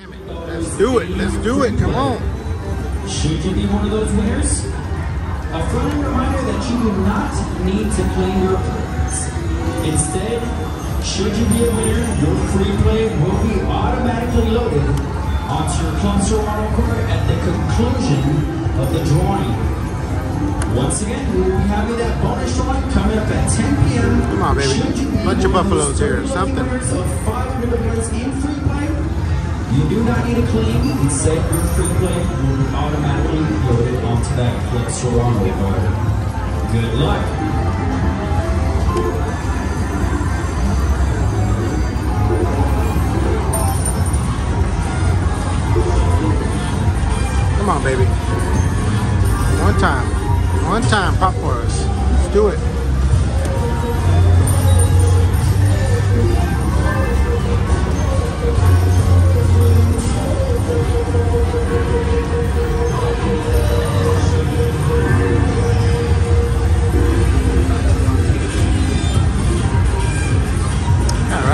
Damn it. Let's do it. Let's do it. Come on. Should you be one of those winners? A friendly reminder that you do not need to play your opponents. Instead, should you be a winner, your free play will be automatically loaded onto your Club Serrano card at the conclusion of the drawing. Once again, we will be having that bonus drawing coming up at 10 p.m. Come on, baby. Should you be Bunch of buffaloes here, 30 something. You do not need a claim. Instead, your free play will automatically loaded onto that Club Serrano card. Good luck. Come on, baby. One time. One time, pop for us. Let's do it.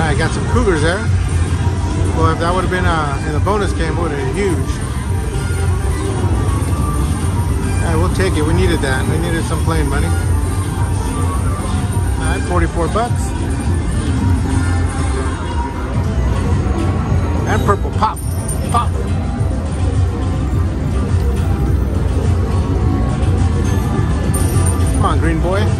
Right, got some cougars there. Well, if that would have been uh, in the bonus game, it would have been huge. Right, we'll take it. We needed that. We needed some playing money. All right, 44 bucks. And purple. Pop. Pop. Come on, green boy.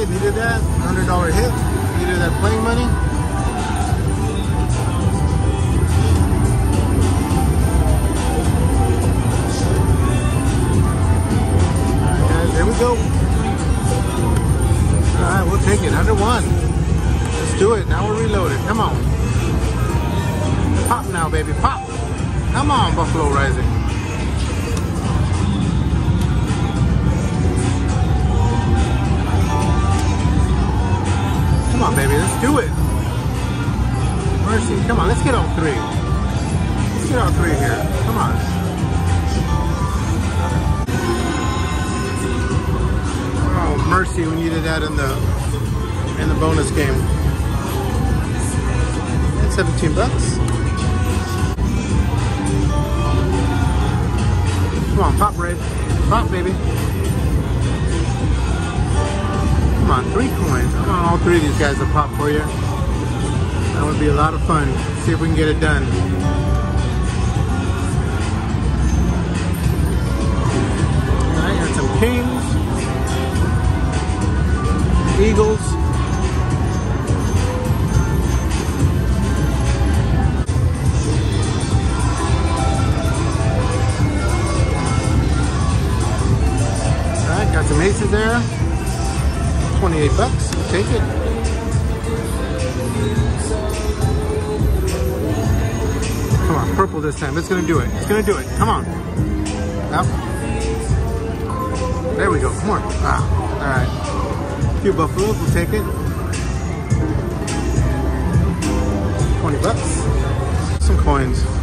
It. Needed that. $100 hit. Needed that playing money. Guys. There we go. Alright, we'll take it. 101. Let's do it. Now we're reloaded. Come on. Pop now, baby, pop. Come on, Buffalo Rising. Come on, baby, let's do it. Mercy, come on, let's get all three. Let's get all three here. Come on. Oh, mercy, we needed that in the in the bonus game. That's 17 bucks. Come on, pop red. Pop, baby. On, three coins. Come on, all three of these guys will pop for you. That would be a lot of fun. See if we can get it done. Alright, got some kings. Eagles. Alright, got some aces there. 28 bucks. Take it. Come on, purple this time. It's gonna do it. It's gonna do it. Come on. Up. There we go. Come on. Ah. Alright. A few buffaloes, we'll take it. 20 bucks. Some coins.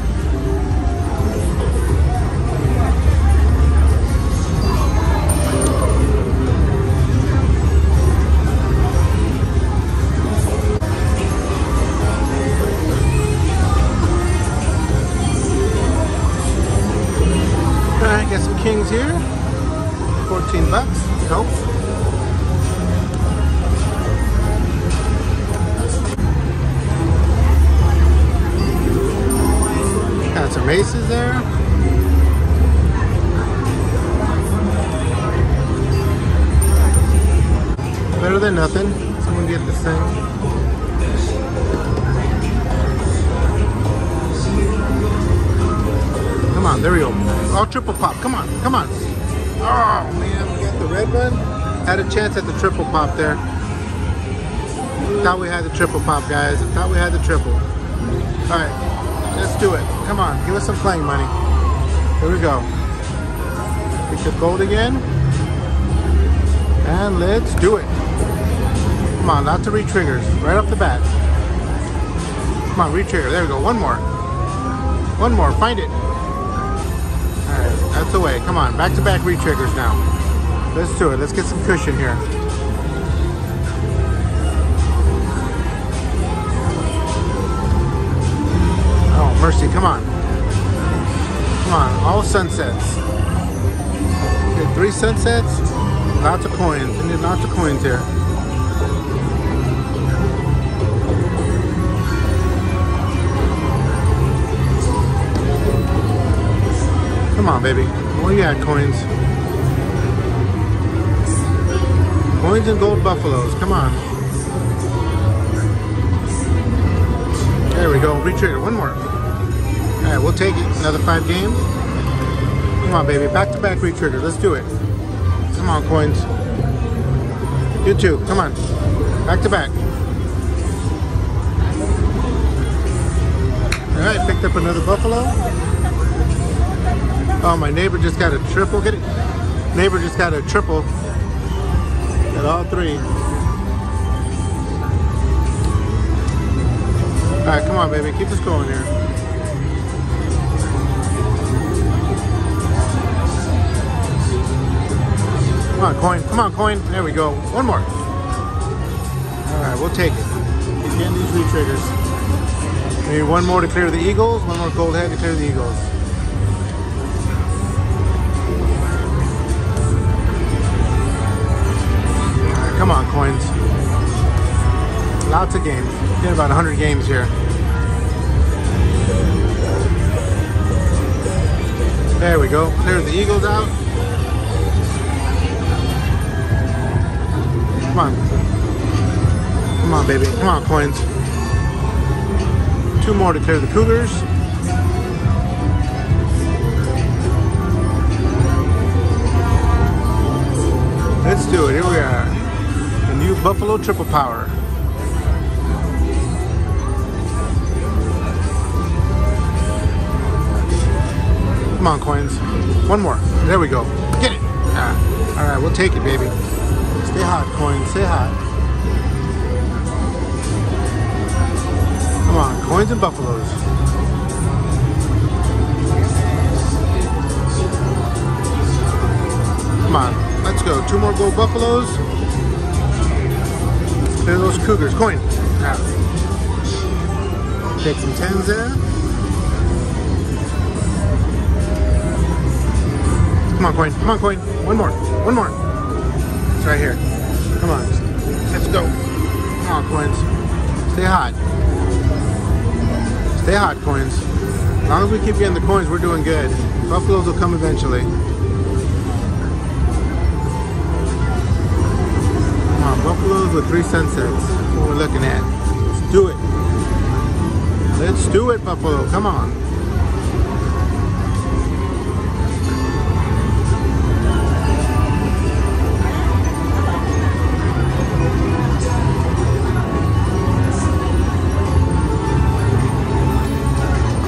Chance at the triple pop there. Thought we had the triple pop, guys. Thought we had the triple. All right, let's do it. Come on, give us some playing money. Here we go. Pick up gold again. And let's do it. Come on, lots of re-triggers right off the bat. Come on, re-trigger. There we go. One more. One more. Find it. All right, that's the way. Come on, back-to-back re-triggers now. Let's do it. Let's get some cushion here. Oh, mercy. Come on. Come on. All sunsets. Okay, three sunsets. Lots of coins. We need lots of coins here. Come on, baby. What you got, coins? Coins and gold buffaloes. Come on. There we go. Retrigger. One more. All right, we'll take it. Another five games. Come on, baby. Back to back retrigger. Let's do it. Come on, coins. You too. Come on. Back to back. All right, picked up another buffalo. Oh, my neighbor just got a triple. Get it? Neighbor just got a triple. Got all three. All right, come on, baby. Keep us going here. Come on, coin. Come on, coin. There we go. One more. All right, we'll take it. Keep getting these re-triggers. We need one more to clear the Eagles. One more gold head to clear the Eagles. Coins. Lots of games. Get about 100 games here. There we go. Clear the Eagles out. Come on. Come on, baby. Come on, coins. Two more to clear the Cougars. Let's do it. Here we are. New Buffalo Triple Power. Come on, coins. One more. There we go. Get it. Ah. All right, we'll take it, baby. Stay hot, coins. Stay hot. Come on, coins and buffaloes. Come on, let's go. Two more gold buffaloes. Clear those cougars. Coin. Ah. Take some tens there. Come on, coin. Come on, coin. One more. One more. It's right here. Come on. Let's go. Come on, coins. Stay hot. Stay hot, coins. As long as we keep getting the coins, we're doing good. Buffaloes will come eventually. Buffaloes with three sunsets. What we're looking at. Let's do it. Let's do it, buffalo. Come on.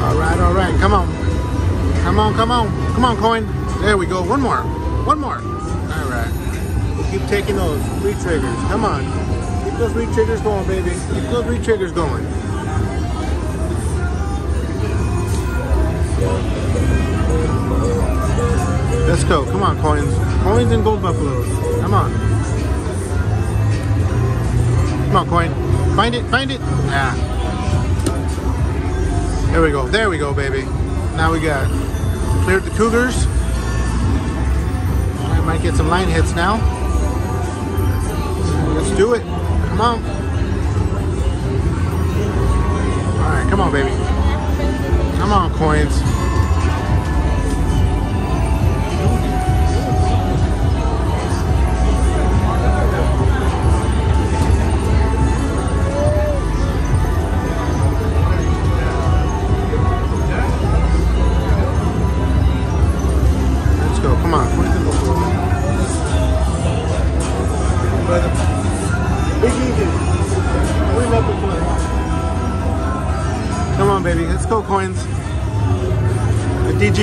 All right, all right. Come on. Come on, come on. Come on, coin. There we go. One more. One more. Keep taking those re-triggers. Come on. Keep those re-triggers going, baby. Keep those re-triggers going. Let's go. Come on, coins. Coins and gold buffaloes. Come on. Come on, coin. Find it, find it. Yeah. There we go. There we go, baby. Now we got cleared the Cougars. I might get some line hits now. Do it. Come on. All right, come on, baby. Come on, coins.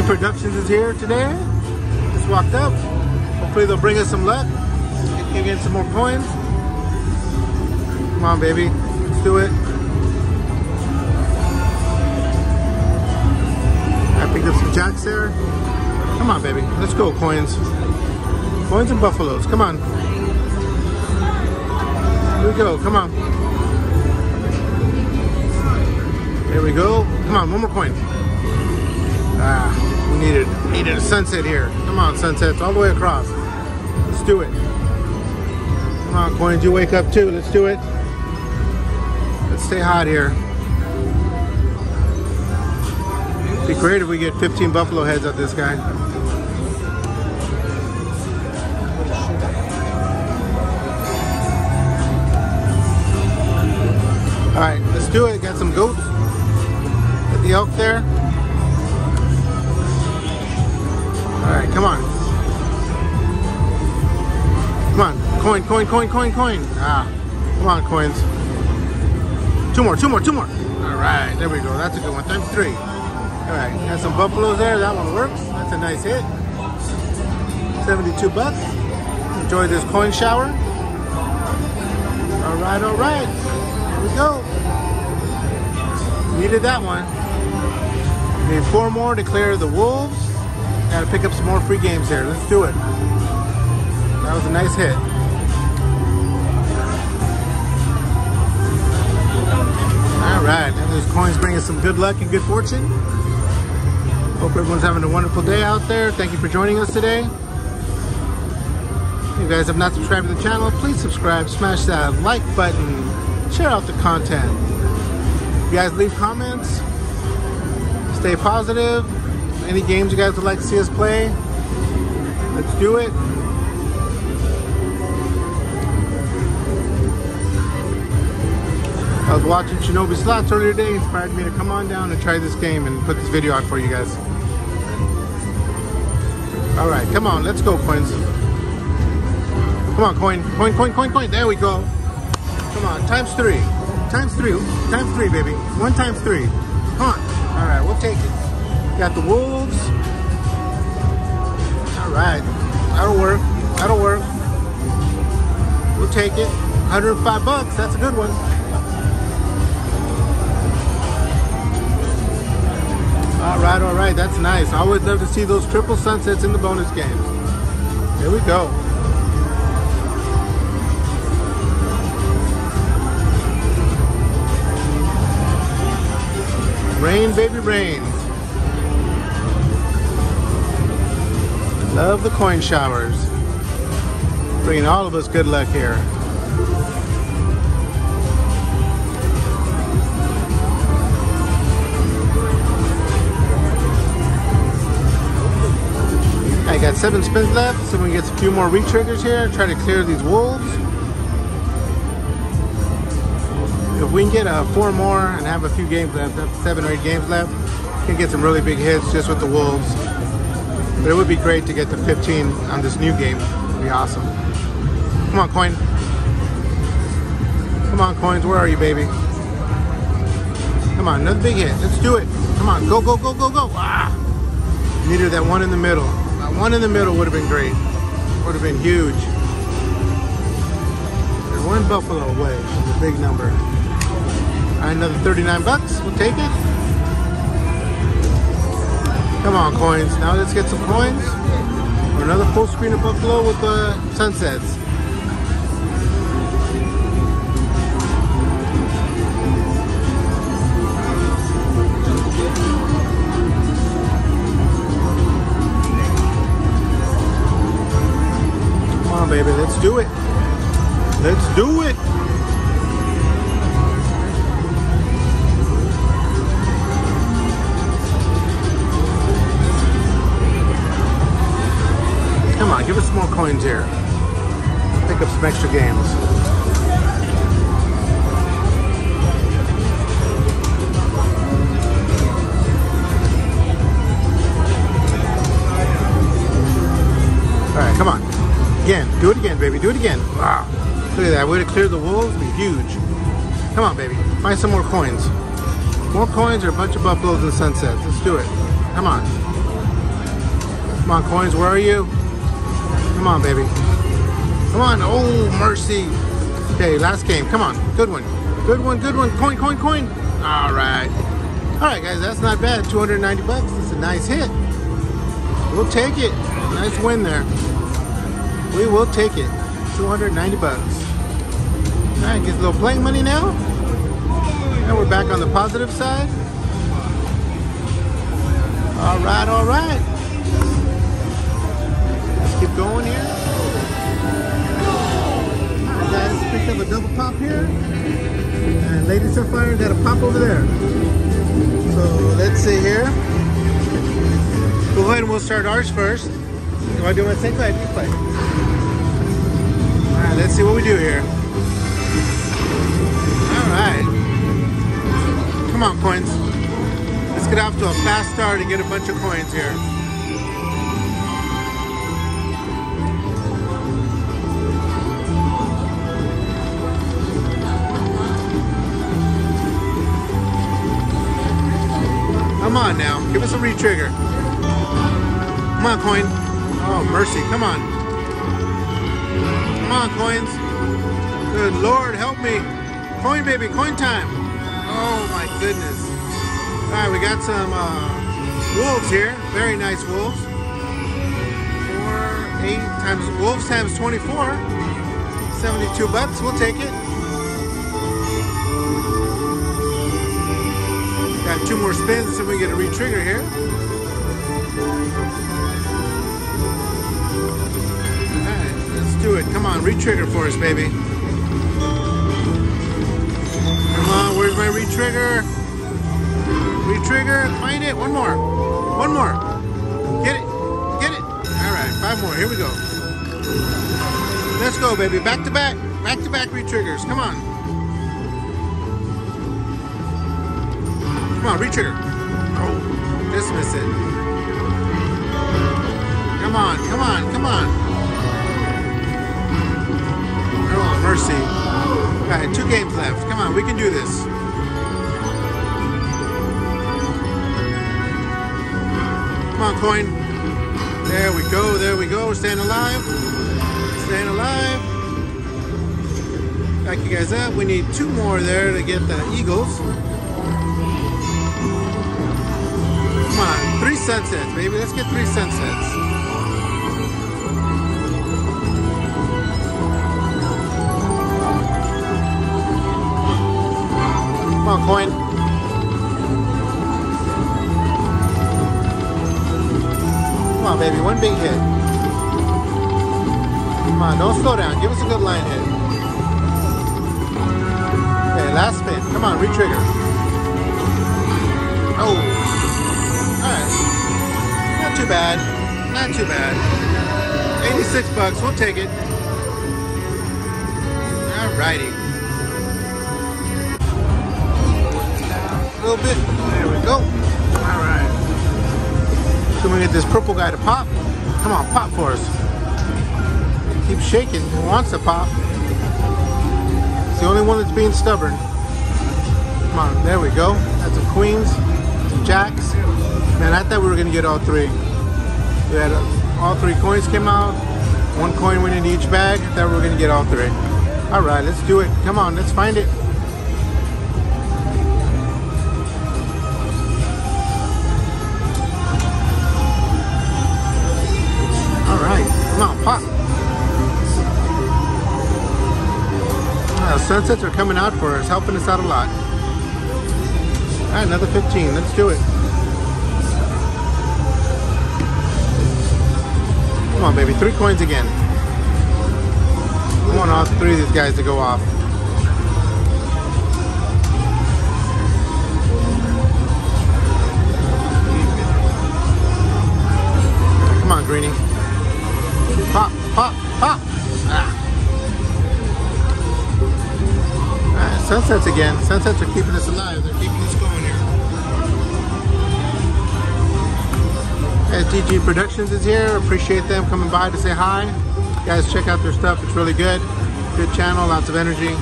Productions is here today. Just walked up. Hopefully they'll bring us some luck. Get, get some more coins. Come on, baby. Let's do it. I picked up some jacks there. Come on, baby. Let's go, coins. Coins and buffaloes. Come on. Here we go. Come on. There we go. Come on, one more coin. Ah, needed needed a sunset here. Come on, sunsets all the way across. Let's do it. Come on, coins, you wake up too. Let's do it. Let's stay hot here. Be great if we get 15 buffalo heads out this guy. All right, let's do it. Got some goats. Got the elk there. On. Come on, coin, coin, coin, coin, coin. Ah, come on, coins. Two more, two more, two more. All right, there we go. That's a good one. Times three. All right, got some buffaloes there. That one works. That's a nice hit. 72 bucks. Enjoy this coin shower. All right, all right. Here we go. Needed that one. Need four more to clear the wolves. Gotta pick up some more free games here. Let's do it. That was a nice hit. All right, and those coins bring us some good luck and good fortune. Hope everyone's having a wonderful day out there. Thank you for joining us today. If you guys have not subscribed to the channel, please subscribe, smash that like button, share out the content. If You guys leave comments, stay positive. Any games you guys would like to see us play, let's do it. I was watching Shinobi Slots earlier today, inspired me to come on down and try this game and put this video out for you guys. All right, come on, let's go, coins. Come on, coin, coin, coin, coin, coin. There we go. Come on, times three. Times three, times three, baby. One times three. Come on. All right, we'll take it. Got the wolves. All right, that'll work. That'll work. We'll take it. 105 bucks. That's a good one. All right, all right. That's nice. I would love to see those triple sunsets in the bonus games. Here we go. Rain, baby, rain. Love the coin showers. Bringing all of us good luck here. I got seven spins left, so we can get a few more re-triggers here. Try to clear these wolves. If we can get uh, four more and have a few games left, seven or eight games left, we can get some really big hits just with the wolves. But it would be great to get to 15 on this new game. It'd be awesome. Come on, coin. Come on, coins. Where are you, baby? Come on, another big hit. Let's do it. Come on, go, go, go, go, go. Ah! Needed that one in the middle. That one in the middle would have been great. Would have been huge. They're one buffalo away from the big number. Another 39 bucks. We'll take it. Come on, coins. Now let's get some coins. Or another full screen of buffalo with the sunsets. Come on, baby. Let's do it. Let's do it. Us some more coins here. Pick up some extra games. All right, come on. Again, do it again, baby. Do it again. Wow. Look at that. Way to clear the wolves be huge. Come on, baby. Find some more coins. More coins or a bunch of buffaloes and sunsets? Let's do it. Come on. Come on, coins, where are you? Come on, baby. Come on. Oh, mercy. Okay, last game. Come on. Good one. Good one, good one. Coin, coin, coin. All right. All right, guys, that's not bad. 290 bucks. That's a nice hit. We'll take it. Nice win there. We will take it. 290 bucks. All right, get a little playing money now. And we're back on the positive side. All right, all right. Going here. Right, guys, picked up a double pop here. And Lady Sapphire got a pop over there. So let's see here. Go ahead and we'll start ours first. You do my? Go ahead, you play. All right, let's see what we do here. All right. Come on, coins. Let's get off to a fast start and get a bunch of coins here. On now, give us a retrigger. Come on, coin. Oh, mercy, come on. Come on, coins. Good Lord, help me. Coin, baby, coin time. Oh, my goodness. All right, we got some uh, wolves here. Very nice wolves. Four, eight times, wolves times 24. 72 bucks, we'll take it. Got two more spins so we get a re-trigger here. Alright, let's do it. Come on, re-trigger for us, baby. Come on, where's my re-trigger? Re-trigger, find it. One more. One more. Get it. Get it. Alright, five more. Here we go. Let's go, baby. Back to back. Back to back re-triggers. Come on. Come on, retrigger. Oh, just miss it. Come on, come on, come on. Oh, mercy. All right, two games left. Come on, we can do this. Come on, coin. There we go, there we go. Staying alive. Staying alive. Back you guys up. We need two more there to get the Eagles. Sunsets, baby. Let's get three sunsets. Come on, coin. Come on, baby. One big hit. Come on, don't slow down. Give us a good line hit. Okay, last spin. Come on, re-trigger. Oh. Not too bad. Not too bad. 86 bucks. We'll take it. Alrighty. A little bit. There we go. Alright. So we get this purple guy to pop. Come on, pop for us. Keep shaking. He wants to pop. It's the only one that's being stubborn. Come on, there we go. That's some queens, some jacks. Man, I thought we were gonna get all three. We had uh, all three coins came out. One coin went into each bag. We were gonna get all three. All right, let's do it. Come on, let's find it. All right, come on, pop. Uh, sunsets are coming out for us, helping us out a lot. All right, another 15. Let's do it. On, baby. Three coins again. I want all three of these guys to go off. Come on, Greenie. Pop, pop, pop. Ah. Right, sunsets again. Sunsets are keeping us alive. They're SDG Productions is here. Appreciate them coming by to say hi. Guys, check out their stuff. It's really good. Good channel, lots of energy.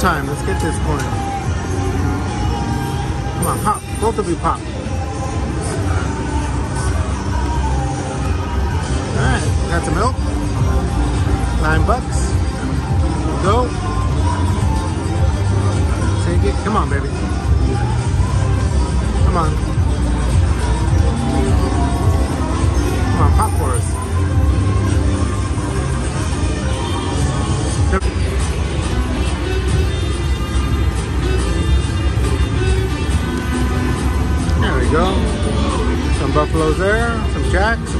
Time. Let's get this coin. Come on, pop. Both of you pop. Alright, got some milk. Nine bucks. Go. Take it. Come on, baby. Come on. Come on, pop for us. Go. Some buffaloes there, some jacks.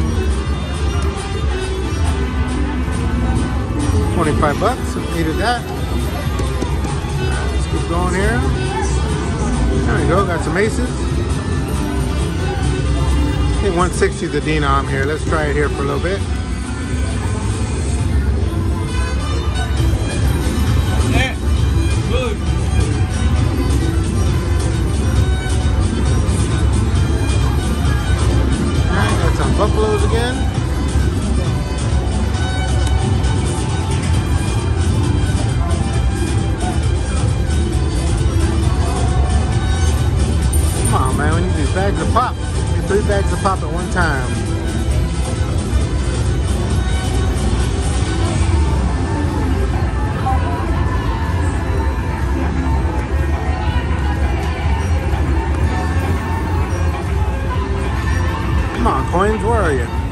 25 bucks, needed that. Let's keep going here. There we go, got some aces. I think 160 is the denom here. Let's try it here for a little bit. Pop at one time. Come on, coins. Where are you?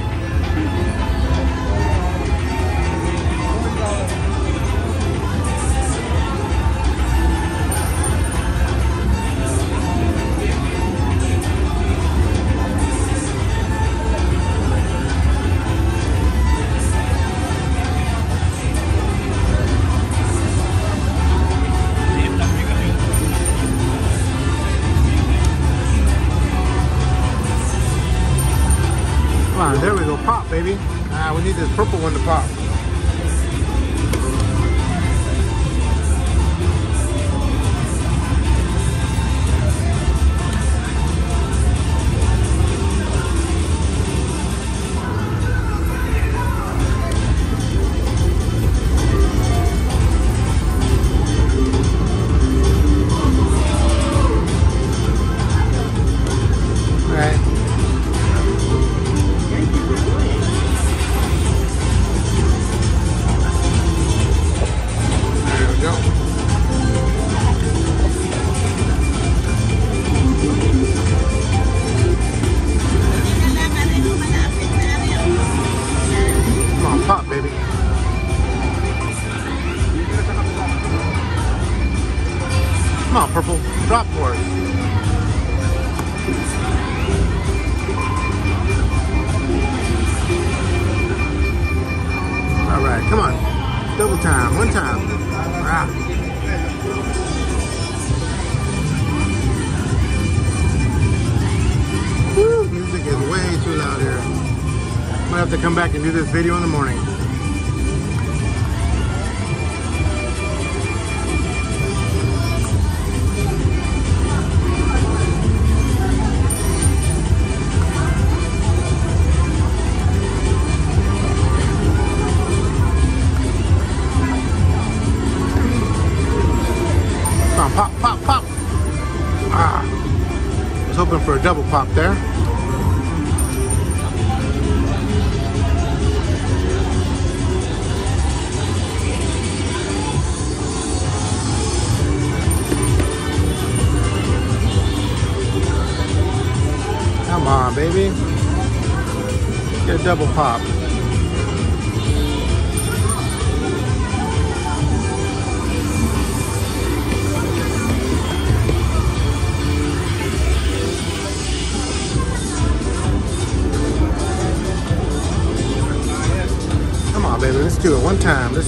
Double pop there. Come on, baby. Get a double pop.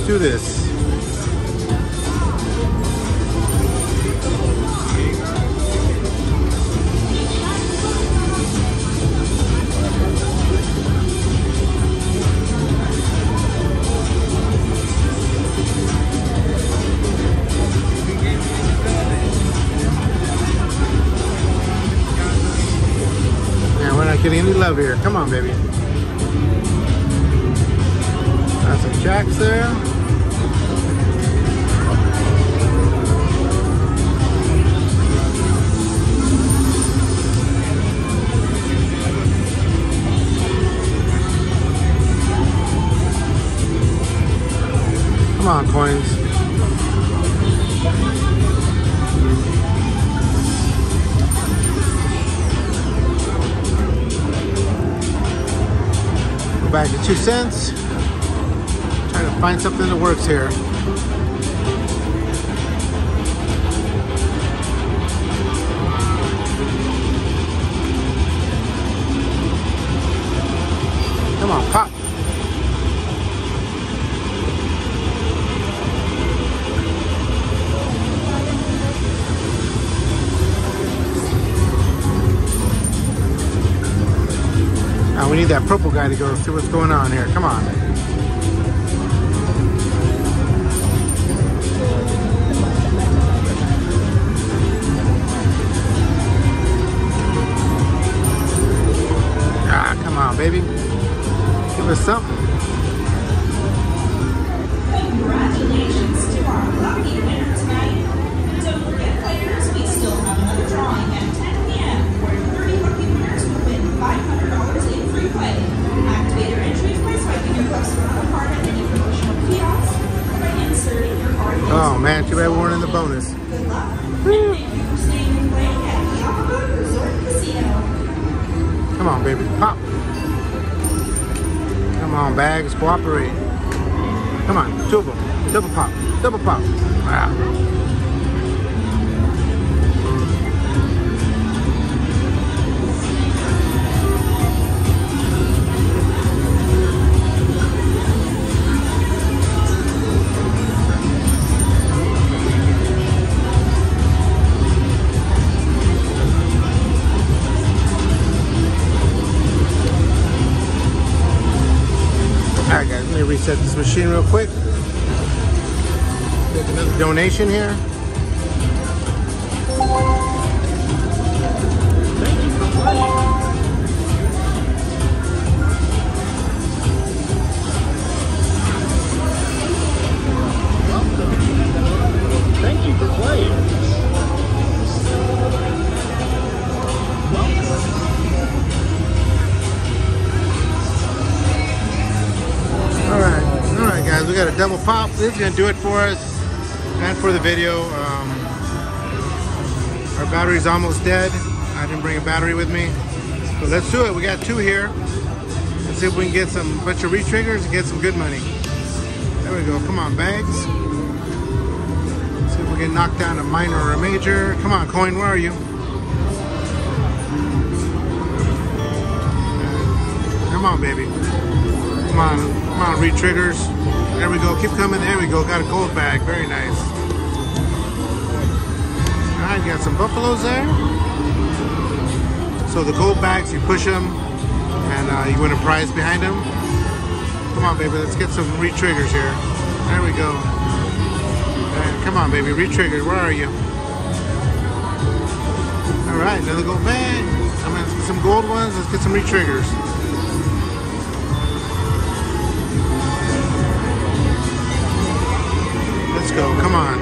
do this. getting any love here. Come on, baby. Got some jacks there. Coins. Go back to two cents. Trying to find something that works here. That purple guy to go see what's going on here. Come on. Baby. Pop. Come on, bags. Cooperate. Come on. Two of them. Double pop. Double pop. Wow. Reset this machine real quick. Make another donation here. Double pop. This is gonna do it for us and for the video. Um, our battery's almost dead. I didn't bring a battery with me. So let's do it. We got two here. Let's see if we can get some bunch of retriggers and get some good money. There we go. Come on, bags. See if we can knock down a minor or a major. Come on, coin, where are you? Come on, baby. Come on, on, re-triggers. There we go, keep coming, there we go. Got a gold bag, very nice. All right, got some buffaloes there. So the gold bags, you push them, and uh, you win a prize behind them. Come on, baby, let's get some re-triggers here. There we go. Come on, baby, re-trigger, where are you? All right, another gold bag. I'm gonna get some gold ones, let's get some re-triggers. Go. Come on.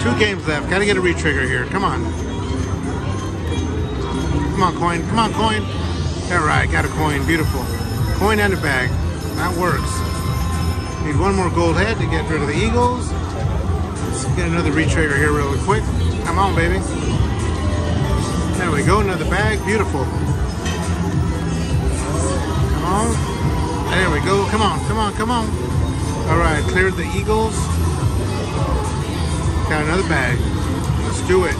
Two games left. Got to get a retrigger here. Come on. Come on, coin. Come on, coin. All right. Got a coin. Beautiful. Coin and a bag. That works. Need one more gold head to get rid of the eagles. Let's get another retrigger here really quick. Come on, baby. There we go. Another bag. Beautiful. Come on. There we go. Come on. Come on. Come on. All right. Cleared the eagles. Got another bag. Let's do it.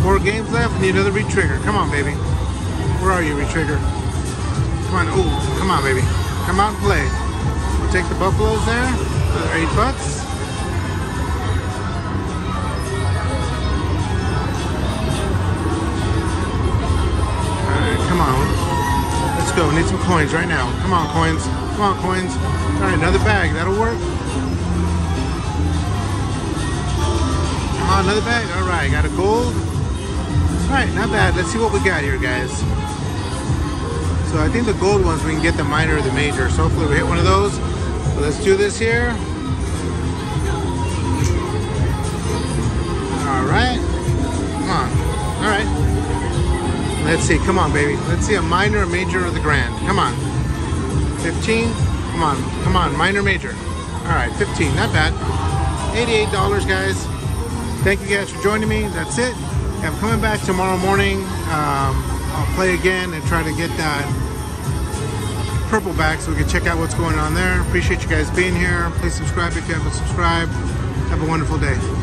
Four games left. Need another retrigger. Come on, baby. Where are you, retrigger? Come on. Ooh, come on, baby. Come out and play. We'll take the buffaloes there. Another eight bucks. All right, come on. Let's go. Need some coins right now. Come on, coins. Come on, coins. All right, another bag. That'll work. Another bag. All right, got a gold. All right, not bad. Let's see what we got here, guys. So I think the gold ones we can get the minor or the major. So hopefully we hit one of those. So let's do this here. All right. Come on. All right. Let's see. Come on, baby. Let's see a minor, a major, or the grand. Come on. 15. Come on. Come on. Minor, major. All right. 15. Not bad. $88, guys. Thank you guys for joining me. That's it. I'm coming back tomorrow morning. Um, I'll play again and try to get that purple back so we can check out what's going on there. Appreciate you guys being here. Please subscribe if you haven't subscribed. Have a wonderful day.